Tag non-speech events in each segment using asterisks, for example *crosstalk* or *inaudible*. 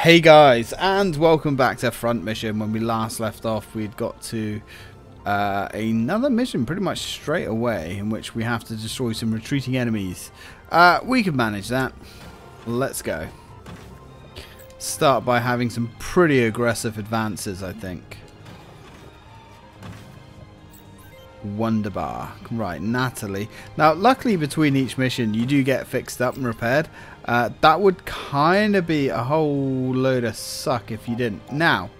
Hey guys, and welcome back to Front Mission. When we last left off, we'd got to uh, another mission pretty much straight away, in which we have to destroy some retreating enemies. Uh, we can manage that. Let's go. Start by having some pretty aggressive advances, I think. Wonderbar. Right, Natalie. Now, luckily between each mission, you do get fixed up and repaired. Uh, that would kind of be a whole load of suck if you didn't. Now,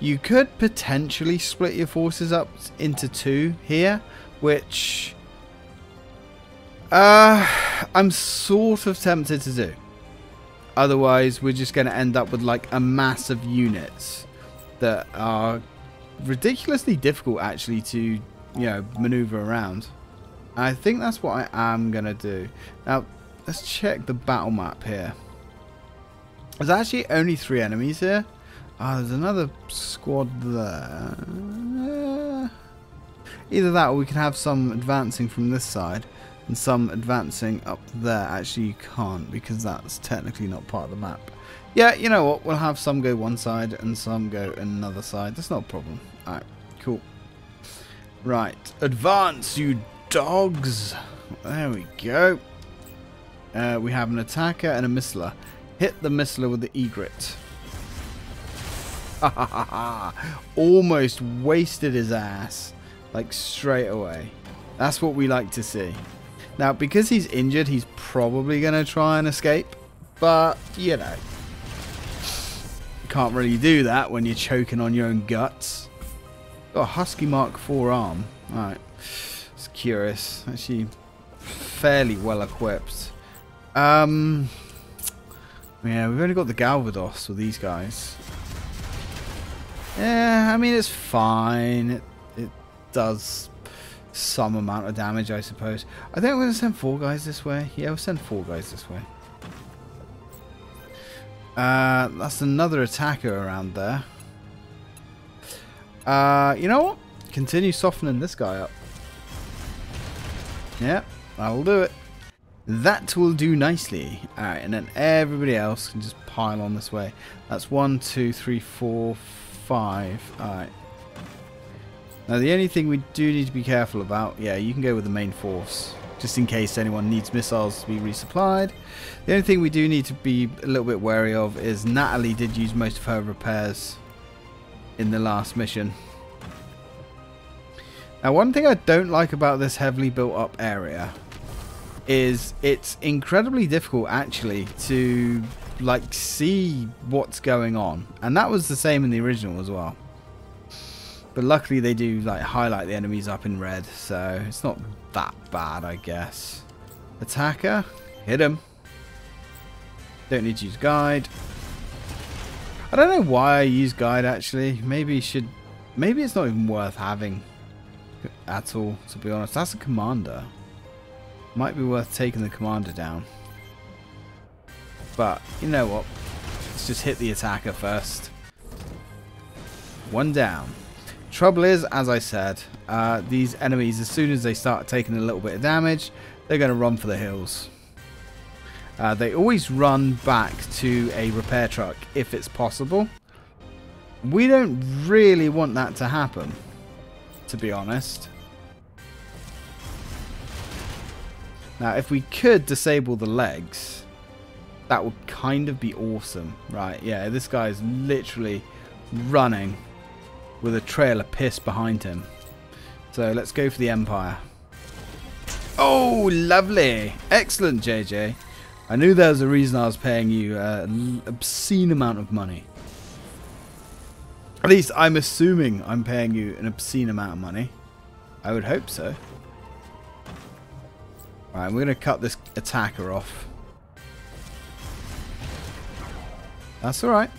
you could potentially split your forces up into two here, which uh, I'm sort of tempted to do. Otherwise, we're just going to end up with like a mass of units that are ridiculously difficult actually to, you know, maneuver around. I think that's what I am going to do. Now, let's check the battle map here. There's actually only three enemies here. Ah, oh, there's another squad there. Either that or we can have some advancing from this side and some advancing up there. Actually, you can't because that's technically not part of the map. Yeah, you know what? We'll have some go one side and some go another side. That's not a problem. Alright, cool. Right, advance, you dogs. There we go. Uh, we have an attacker and a missiler. Hit the missiler with the egret. Almost wasted his ass. Like straight away. That's what we like to see. Now, because he's injured, he's probably going to try and escape. But, you know. You can't really do that when you're choking on your own guts. Got a Husky Mark 4 arm. Alright. It's curious. Actually, fairly well equipped. Um, yeah, we've only got the Galvados with these guys. Yeah, I mean, it's fine. It, it does some amount of damage, I suppose. I think I'm going to send four guys this way. Yeah, we'll send four guys this way. Uh, that's another attacker around there. Uh, you know what? Continue softening this guy up. Yeah, I'll do it. That will do nicely. Alright, and then everybody else can just pile on this way. That's one, two, three, four, five. Alright. Now the only thing we do need to be careful about, yeah, you can go with the main force. Just in case anyone needs missiles to be resupplied. The only thing we do need to be a little bit wary of is Natalie did use most of her repairs in the last mission. Now one thing I don't like about this heavily built up area is it's incredibly difficult actually to like see what's going on. And that was the same in the original as well. But luckily they do like highlight the enemies up in red so it's not that bad I guess. Attacker hit him. Don't need to use guide. I don't know why I use guide actually. Maybe should maybe it's not even worth having at all to be honest. That's a commander might be worth taking the commander down. But, you know what? Let's just hit the attacker first. One down. Trouble is, as I said, uh, these enemies, as soon as they start taking a little bit of damage, they're going to run for the hills. Uh, they always run back to a repair truck if it's possible. We don't really want that to happen, to be honest. Now, if we could disable the legs, that would kind of be awesome. Right, yeah, this guy's literally running with a trail of piss behind him. So let's go for the Empire. Oh, lovely. Excellent, JJ. I knew there was a reason I was paying you an obscene amount of money. At least I'm assuming I'm paying you an obscene amount of money. I would hope so. Right, we're going to cut this attacker off. That's alright.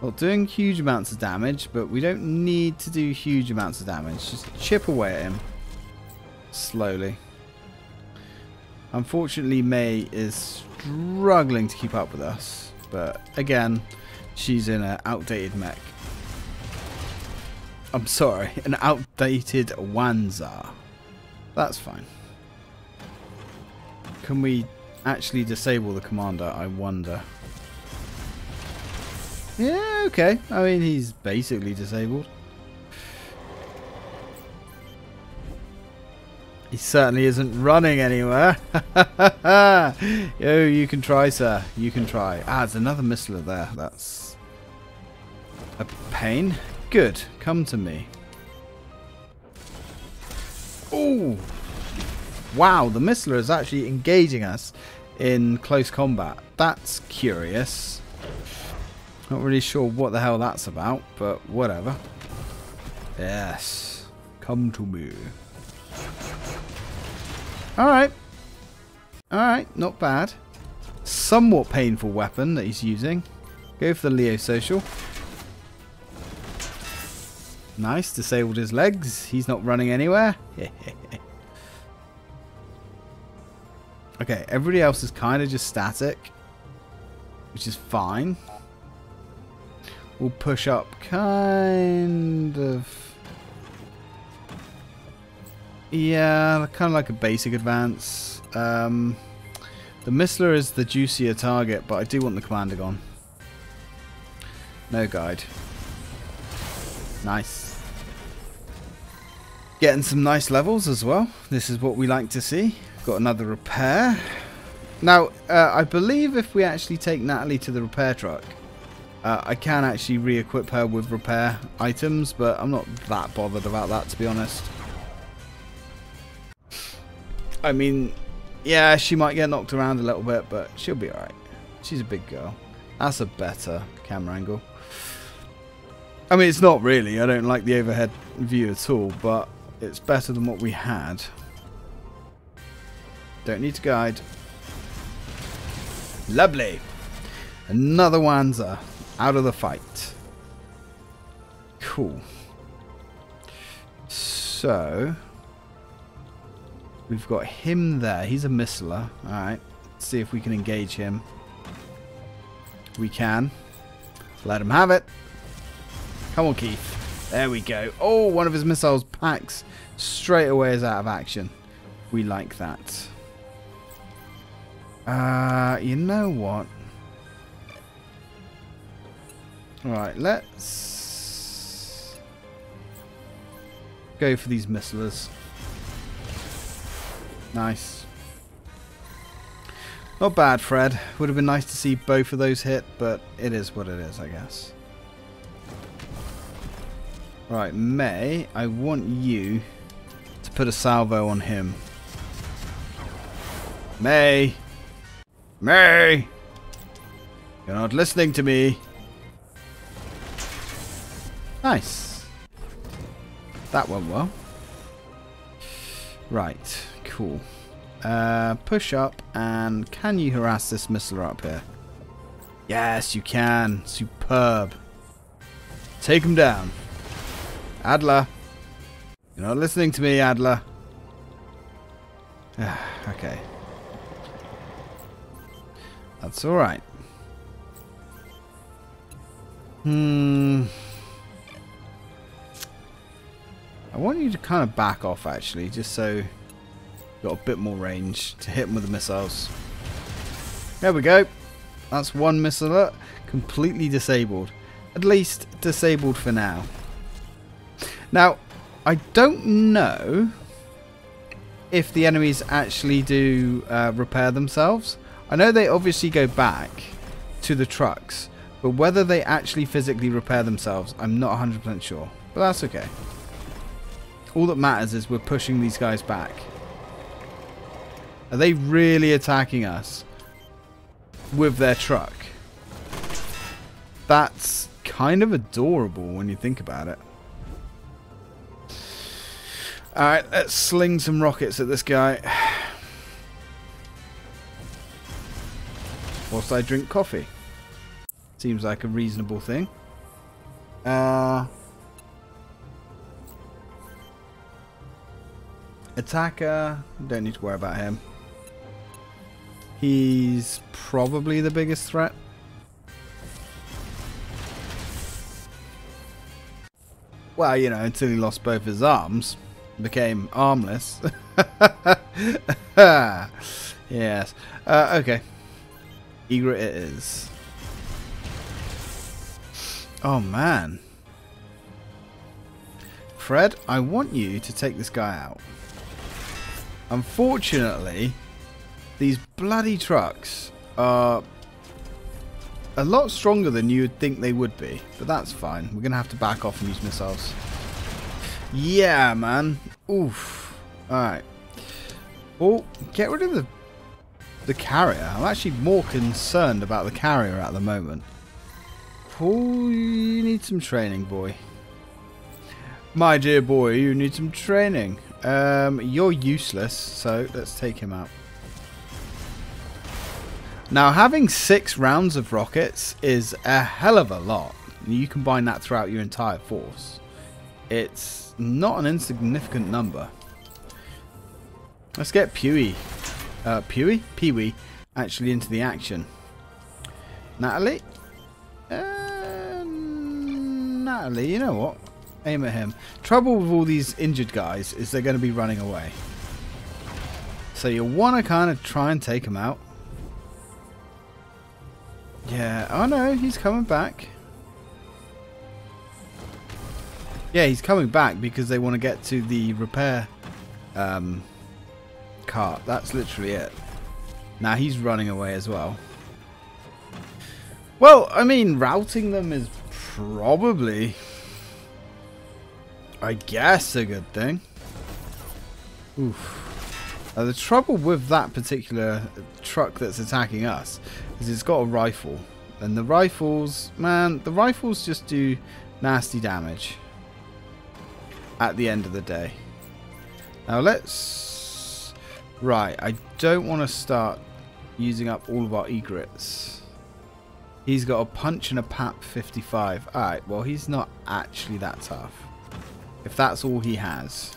Well, doing huge amounts of damage, but we don't need to do huge amounts of damage. Just chip away at him. Slowly. Unfortunately, May is struggling to keep up with us. But, again, she's in an outdated mech. I'm sorry, an outdated Wanzer. That's fine. Can we actually disable the commander? I wonder. Yeah, okay. I mean, he's basically disabled. He certainly isn't running anywhere. *laughs* oh, you can try, sir. You can try. Ah, there's another missile there. That's a pain. Good. Come to me. Oh! Wow, the Missiler is actually engaging us in close combat. That's curious. Not really sure what the hell that's about, but whatever. Yes. Come to me. Alright. Alright, not bad. Somewhat painful weapon that he's using. Go for the Leo Social. Nice, disabled his legs. He's not running anywhere. *laughs* okay, everybody else is kind of just static. Which is fine. We'll push up kind of... Yeah, kind of like a basic advance. Um, the Missiler is the juicier target, but I do want the Commander gone. No guide. Nice. Getting some nice levels as well. This is what we like to see. Got another repair. Now, uh, I believe if we actually take Natalie to the repair truck, uh, I can actually re-equip her with repair items, but I'm not that bothered about that, to be honest. I mean, yeah, she might get knocked around a little bit, but she'll be alright. She's a big girl. That's a better camera angle. I mean, it's not really. I don't like the overhead view at all, but it's better than what we had. Don't need to guide. Lovely. Another Wanzer out of the fight. Cool. So, We've got him there. He's a missiler. Alright. Let's see if we can engage him. We can. Let him have it. Come on, Keith. There we go. Oh, one of his missiles packs straight away is out of action. We like that. Uh, you know what? Alright, let's go for these missilers. Nice. Not bad, Fred. Would have been nice to see both of those hit, but it is what it is, I guess. Right, May, I want you to put a salvo on him. May! May! You're not listening to me. Nice. That went well. Right. Cool. Uh, push up, and can you harass this missile up here? Yes, you can. Superb. Take him down. Adler. You're not listening to me, Adler. *sighs* okay. That's alright. Hmm. I want you to kind of back off, actually, just so you've Got a bit more range to hit them with the missiles. There we go. That's one missile completely disabled. At least disabled for now. Now, I don't know if the enemies actually do uh, repair themselves. I know they obviously go back to the trucks, but whether they actually physically repair themselves, I'm not 100% sure. But that's okay. All that matters is we're pushing these guys back. Are they really attacking us with their truck? That's kind of adorable when you think about it. Alright, let's sling some rockets at this guy. I drink coffee. Seems like a reasonable thing. Uh, attacker, don't need to worry about him. He's probably the biggest threat. Well, you know, until he lost both his arms. Became armless. *laughs* yes. Uh, okay. Egret it is. Oh, man. Fred, I want you to take this guy out. Unfortunately, these bloody trucks are a lot stronger than you would think they would be. But that's fine. We're going to have to back off and use missiles. Yeah, man. Oof. Alright. Oh, get rid of the the carrier. I'm actually more concerned about the carrier at the moment. Oh, you need some training, boy. My dear boy, you need some training. Um, you're useless, so let's take him out. Now, having six rounds of rockets is a hell of a lot. You combine that throughout your entire force. It's not an insignificant number. Let's get Pewee, uh, Pewee? Pee-wee actually into the action. Natalie? Uh, Natalie, you know what? Aim at him. Trouble with all these injured guys is they're going to be running away. So you want to kind of try and take them out. Yeah, oh no, he's coming back. Yeah, he's coming back because they want to get to the repair um, cart. That's literally it. Now he's running away as well. Well, I mean, routing them is probably, I guess, a good thing. Oof. Uh, the trouble with that particular truck that's attacking us is it's got a rifle. And the rifles, man, the rifles just do nasty damage at the end of the day. Now let's... Right, I don't want to start using up all of our egrets. He's got a punch and a pap 55. Alright, well he's not actually that tough. If that's all he has.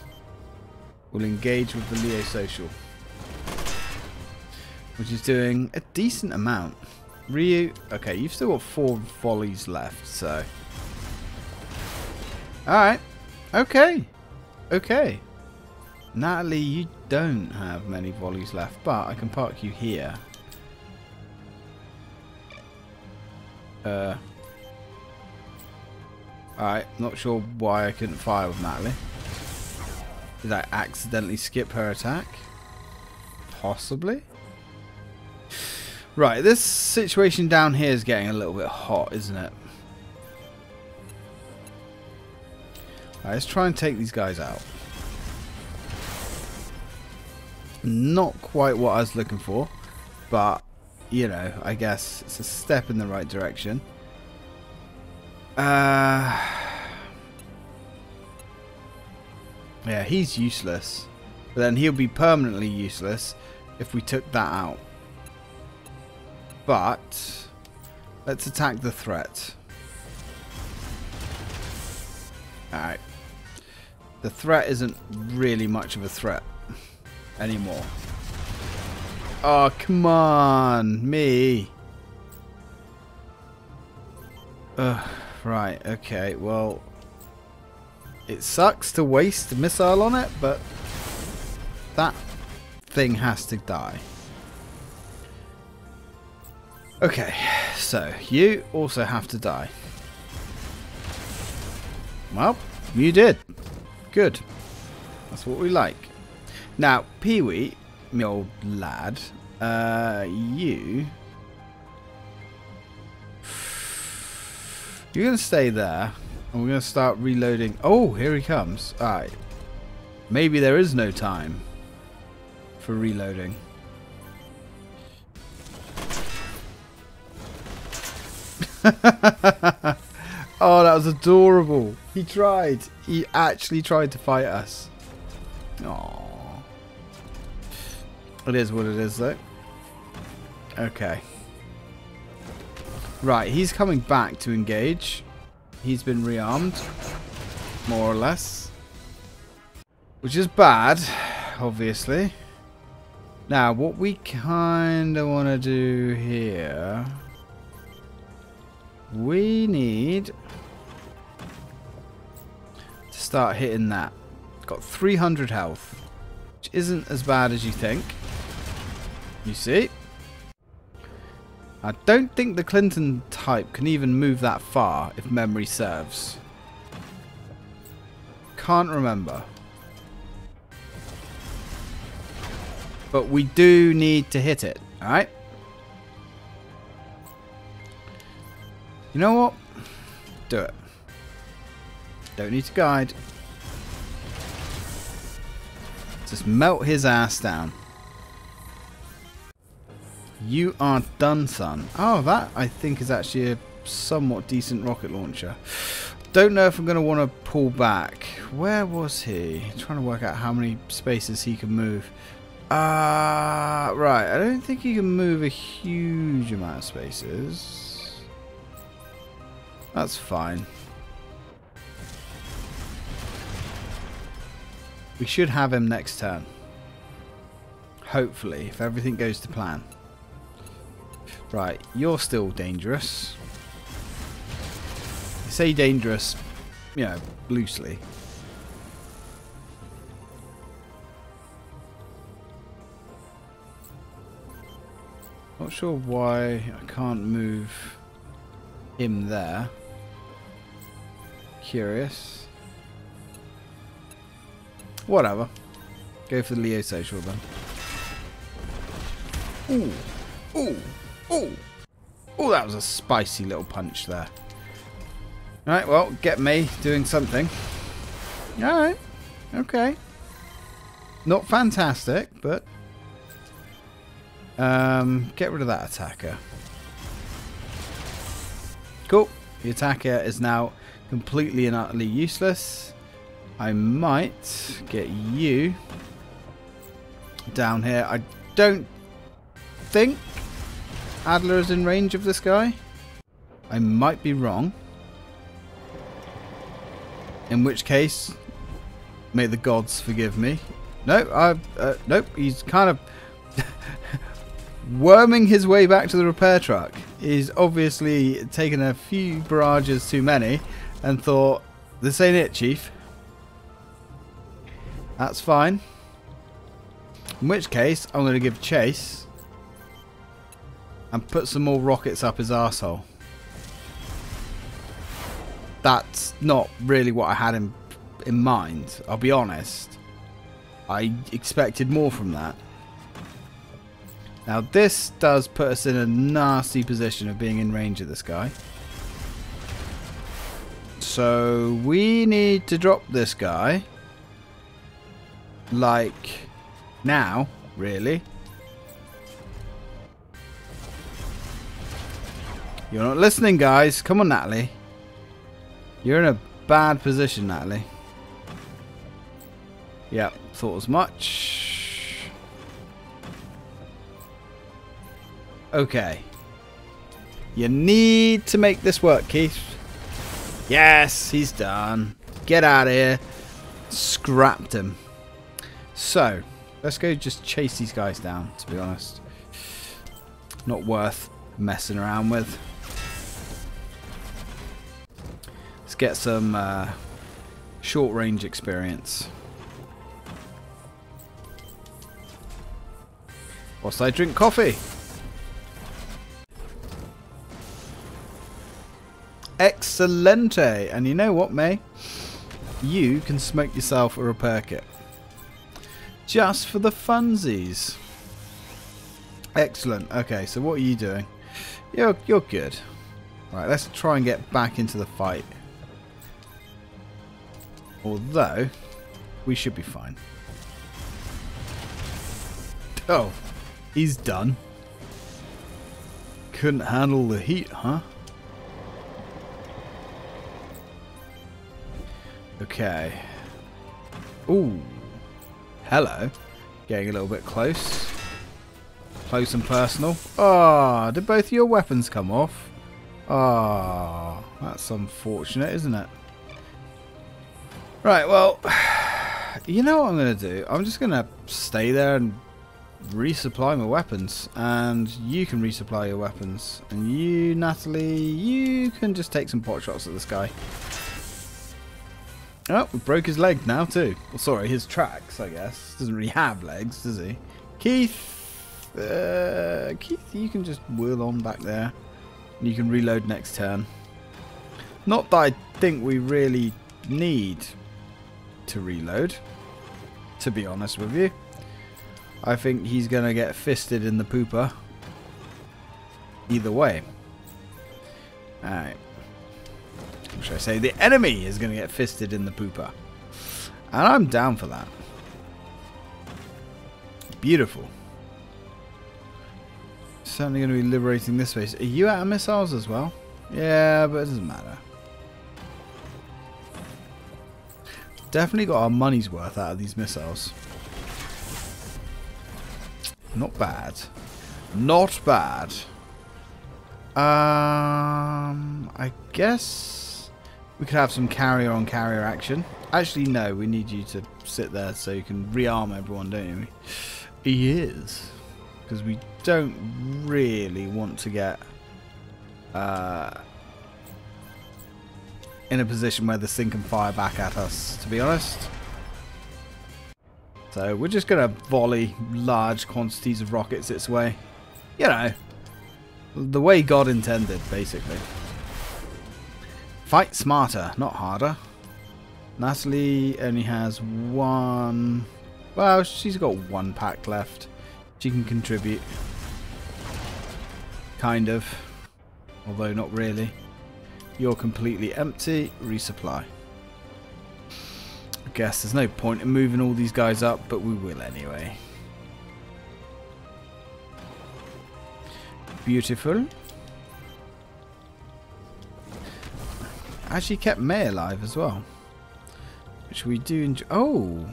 We'll engage with the Leo Social. Which is doing a decent amount. Ryu, okay, you've still got four volleys left, so. Alright. Okay. Okay. Natalie, you don't have many volleys left, but I can park you here. Uh. Alright, not sure why I couldn't fire with Natalie. Did I accidentally skip her attack? Possibly. Right, this situation down here is getting a little bit hot, isn't it? Right, let's try and take these guys out. Not quite what I was looking for, but, you know, I guess it's a step in the right direction. Uh... *sighs* Yeah, he's useless. But then he'll be permanently useless if we took that out. But let's attack the threat. Alright. The threat isn't really much of a threat anymore. Oh, come on. Me. Right, okay, well, it sucks to waste a missile on it, but that thing has to die. Okay, so you also have to die. Well, you did. Good. That's what we like. Now, Pee-wee, my old lad, uh, you... You're going to stay there. And we're going to start reloading. Oh, here he comes. Alright. Maybe there is no time for reloading. *laughs* oh, that was adorable. He tried. He actually tried to fight us. Aww. It is what it is, though. Okay. Right, he's coming back to engage. He's been rearmed, more or less. Which is bad, obviously. Now, what we kind of want to do here... We need to start hitting that. Got 300 health, which isn't as bad as you think. You see? I don't think the Clinton type can even move that far, if memory serves. Can't remember. But we do need to hit it, alright? You know what? Do it. Don't need to guide. Just melt his ass down. You are done, son. Oh, that I think is actually a somewhat decent rocket launcher. Don't know if I'm going to want to pull back. Where was he? I'm trying to work out how many spaces he can move. Ah, uh, right. I don't think he can move a huge amount of spaces. That's fine. We should have him next turn. Hopefully, if everything goes to plan. Right, you're still dangerous. I say dangerous, you know, loosely. Not sure why I can't move him there. Curious. Whatever. Go for the Leo social then. Ooh. Ooh. Ooh. Oh, that was a spicy little punch there. Alright, well, get me doing something. Alright. Okay. Not fantastic, but... Um, get rid of that attacker. Cool. The attacker is now completely and utterly useless. I might get you down here. I don't think Adler is in range of this guy. I might be wrong. In which case, may the gods forgive me. No, I, uh, nope, he's kind of *laughs* worming his way back to the repair truck. He's obviously taken a few barrages too many and thought, this ain't it, Chief. That's fine. In which case, I'm going to give chase and put some more rockets up his arsehole. That's not really what I had in, in mind, I'll be honest. I expected more from that. Now this does put us in a nasty position of being in range of this guy. So we need to drop this guy like now, really. You're not listening, guys. Come on, Natalie. You're in a bad position, Natalie. Yep, thought as much. Okay. You need to make this work, Keith. Yes, he's done. Get out of here. Scrapped him. So, let's go just chase these guys down, to be honest. Not worth messing around with. Let's get some uh, short range experience. Whilst I drink coffee. Excelente! And you know what, May? You can smoke yourself a repair kit just for the funsies. Excellent. Okay, so what are you doing? You're, you're good. Right, let's try and get back into the fight. Although, we should be fine. Oh, he's done. Couldn't handle the heat, huh? Okay. Ooh. Hello. Getting a little bit close. Close and personal. Ah, oh, did both of your weapons come off? Ah, oh, that's unfortunate, isn't it? Right, well, you know what I'm going to do? I'm just going to stay there and resupply my weapons. And you can resupply your weapons. And you, Natalie, you can just take some pot shots at this guy. Oh, we broke his leg now too. Well, sorry, his tracks, I guess. Doesn't really have legs, does he? Keith! Uh, Keith, you can just wheel on back there. And you can reload next turn. Not that I think we really need to reload, to be honest with you. I think he's going to get fisted in the pooper. Either way. Alright. Should I say the enemy is going to get fisted in the pooper. And I'm down for that. Beautiful. Certainly going to be liberating this space. Are you out of missiles as well? Yeah, but it doesn't matter. Definitely got our money's worth out of these missiles. Not bad. Not bad. Um, I guess we could have some carrier on carrier action. Actually, no, we need you to sit there so you can rearm everyone, don't you? He is. Because we don't really want to get uh, in a position where this thing can fire back at us, to be honest. So we're just going to volley large quantities of rockets its way. You know, the way God intended, basically. Fight smarter, not harder. Natalie only has one... Well, she's got one pack left. She can contribute. Kind of. Although not really. You're completely empty. Resupply. I guess there's no point in moving all these guys up, but we will anyway. Beautiful. Actually kept May alive as well. Which we do enjoy. Oh!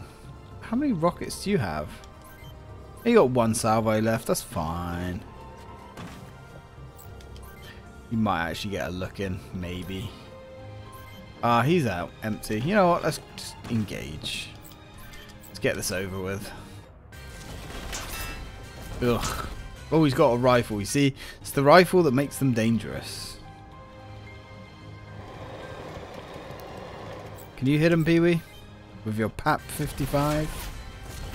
How many rockets do you have? You got one salvo left, that's fine. You might actually get a look in, maybe. Ah, uh, he's out, empty. You know what, let's just engage. Let's get this over with. Ugh. Oh, he's got a rifle, you see? It's the rifle that makes them dangerous. Can you hit him, Pee-wee? With your PAP 55?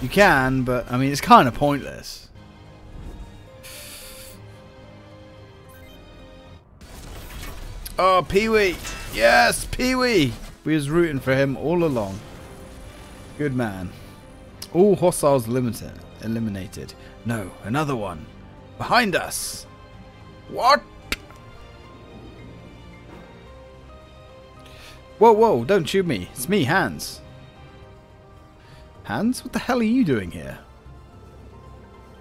You can, but, I mean, it's kind of pointless. Oh, Pee-wee! Yes, Pee-wee! We was rooting for him all along. Good man. All hostiles limited, eliminated. No, another one. Behind us! What? Whoa, whoa, don't shoot me. It's me, Hans. Hans, what the hell are you doing here?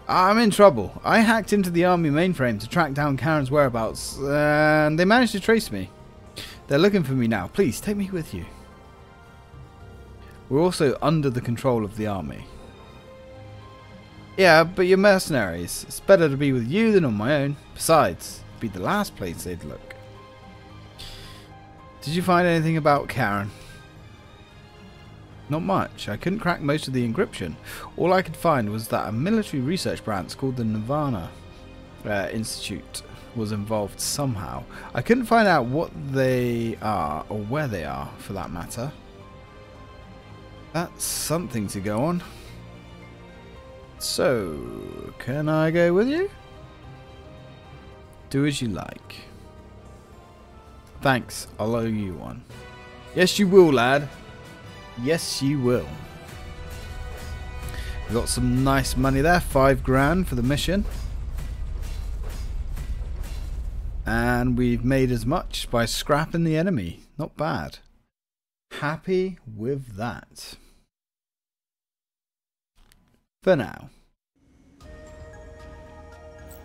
I'm in trouble. I hacked into the army mainframe to track down Karen's whereabouts, and they managed to trace me. They're looking for me now. Please, take me with you. We're also under the control of the army. Yeah, but you're mercenaries. It's better to be with you than on my own. Besides, it'd be the last place they'd look. Did you find anything about Karen? Not much. I couldn't crack most of the encryption. All I could find was that a military research branch called the Nirvana uh, Institute was involved somehow. I couldn't find out what they are, or where they are, for that matter. That's something to go on. So, can I go with you? Do as you like. Thanks, I'll owe you one. Yes, you will, lad. Yes, you will. We got some nice money there, five grand for the mission. And we've made as much by scrapping the enemy. Not bad. Happy with that for now.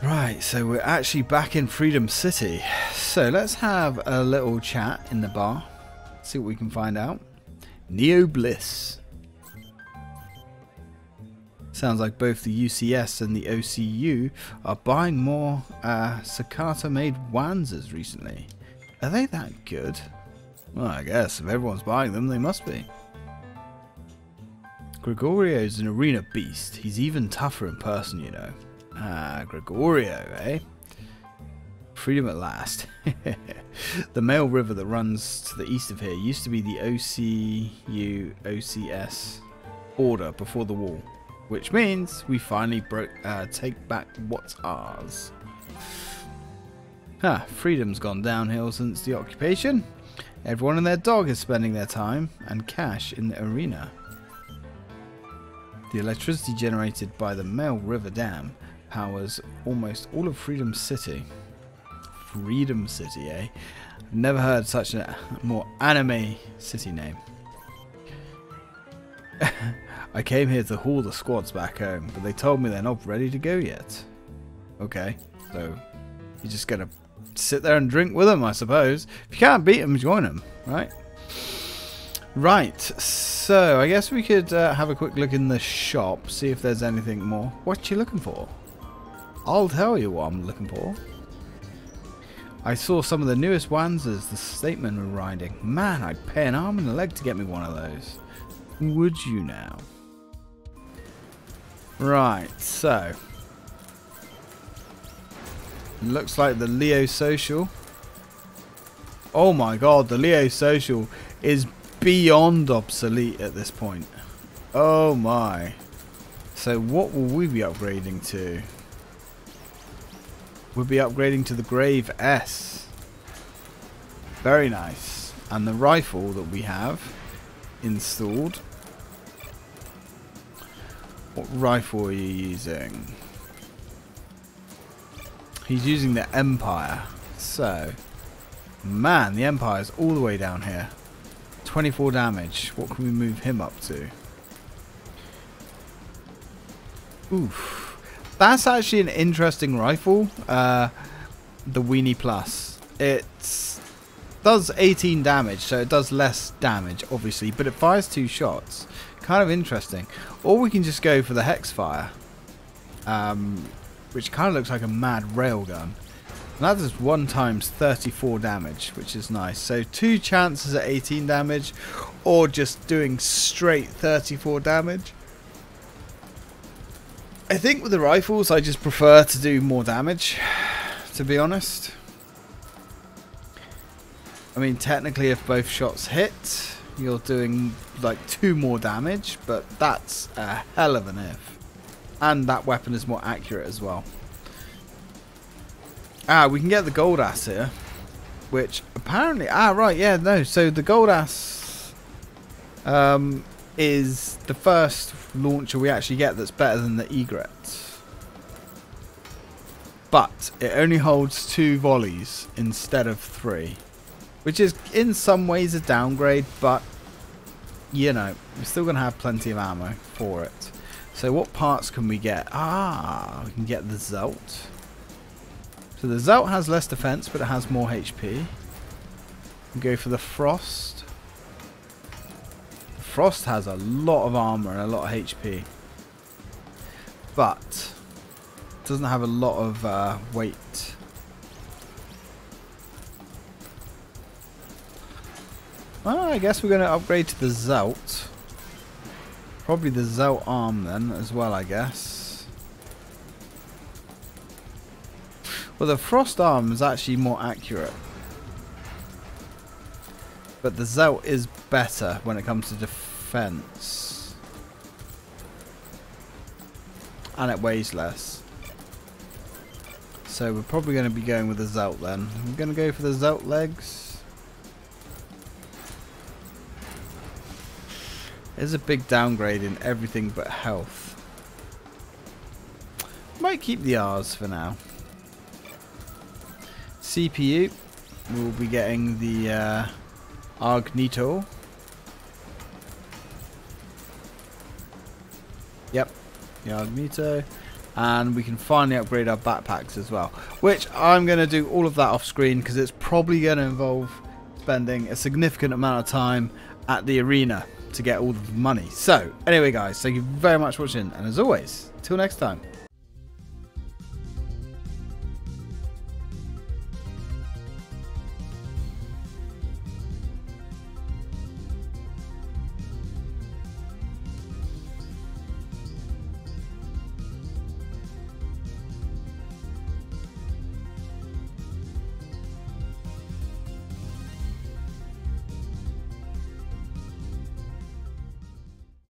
Right, so we're actually back in Freedom City. So let's have a little chat in the bar. See what we can find out. Neo Bliss. Sounds like both the UCS and the OCU are buying more uh, Sakata made Wanzers recently. Are they that good? Well, I guess if everyone's buying them, they must be. Gregorio's an arena beast. He's even tougher in person, you know. Ah, Gregorio, eh? Freedom at last. *laughs* the Mail River that runs to the east of here used to be the OCU OCS border before the wall. which means we finally uh, take back what's ours. Huh, freedom's gone downhill since the occupation. Everyone and their dog is spending their time and cash in the arena. The electricity generated by the Mail River Dam powers almost all of Freedom City. Freedom City, eh? Never heard such a more anime city name. *laughs* I came here to haul the squads back home, but they told me they're not ready to go yet. Okay, so you're just gonna sit there and drink with them, I suppose. If you can't beat them, join them, right? Right, so I guess we could uh, have a quick look in the shop, see if there's anything more. What you looking for? I'll tell you what I'm looking for. I saw some of the newest ones as the statement were riding. Man, I'd pay an arm and a leg to get me one of those. Would you now? Right, so. Looks like the Leo Social. Oh my god, the Leo Social is beyond obsolete at this point. Oh my. So what will we be upgrading to? We'll be upgrading to the Grave S. Very nice. And the rifle that we have installed. What rifle are you using? He's using the Empire. So, man, the Empire is all the way down here. 24 damage. What can we move him up to? Oof. That's actually an interesting rifle. Uh, the Weenie Plus. It does 18 damage, so it does less damage, obviously, but it fires two shots. Kind of interesting. Or we can just go for the Hex Fire, um, which kind of looks like a mad railgun. And that does 1 times 34 damage, which is nice. So two chances at 18 damage, or just doing straight 34 damage. I think with the rifles, I just prefer to do more damage, to be honest. I mean, technically, if both shots hit, you're doing like two more damage, but that's a hell of an if. And that weapon is more accurate as well. Ah, we can get the gold ass here, which apparently, ah, right, yeah, no. So the gold ass um, is the first launcher we actually get that's better than the Egret. But it only holds two volleys instead of three. Which is in some ways a downgrade, but you know, we're still going to have plenty of ammo for it. So what parts can we get? Ah, we can get the Zelt. So the Zelt has less defense, but it has more HP. We go for the Frost. Frost has a lot of armor and a lot of HP. But doesn't have a lot of uh, weight. Well, I guess we're going to upgrade to the Zelt. Probably the Zelt arm then as well, I guess. Well, the Frost arm is actually more accurate. But the Zelt is better when it comes to defense. And it weighs less. So we're probably going to be going with the Zelt then. I'm going to go for the Zelt legs. There's a big downgrade in everything but health. Might keep the R's for now. CPU. We'll be getting the uh, Agnito. Yep, the Agnito. And we can finally upgrade our backpacks as well. Which I'm going to do all of that off screen because it's probably going to involve spending a significant amount of time at the arena to get all the money. So, anyway guys, thank you very much for watching. And as always, till next time.